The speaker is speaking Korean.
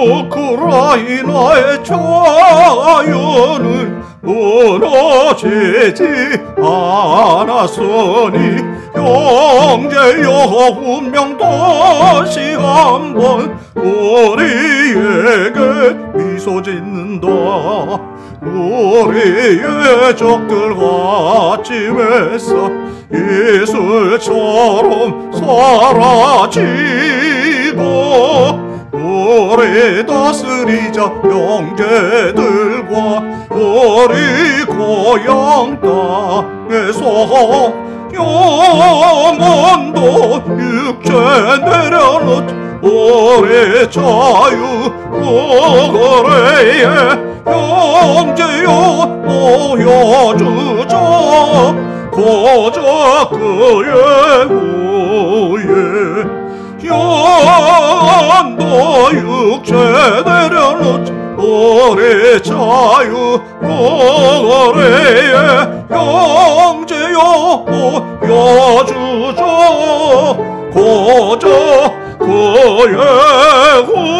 우크라이나의 자유는 무너지지 않았으니 형제여 운명 다시 한번 우리에게 미소 짓는다. 우리의 적들 외서 이슬처럼 사라지고 우리 다스리자 형제들과 우리 고향 땅에서 영원도 육체 내려놓자 우리 자유 노래에 형제여 모여주자 고작 그의 후에 연도 육체 내려놓자 우리 자유 노래에 형제여 모여주자 고작 그의 후